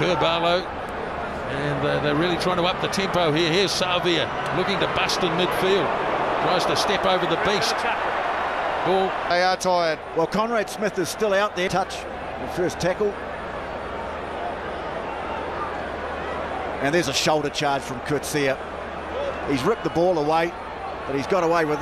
Kerr-Barlow. And uh, they're really trying to up the tempo here. Here's Savea looking to bust in midfield. Tries to step over the beast. Ball. They are tired. Well, Conrad Smith is still out there. Touch the first tackle. And there's a shoulder charge from Coetzee. He's ripped the ball away, but he's got away with it.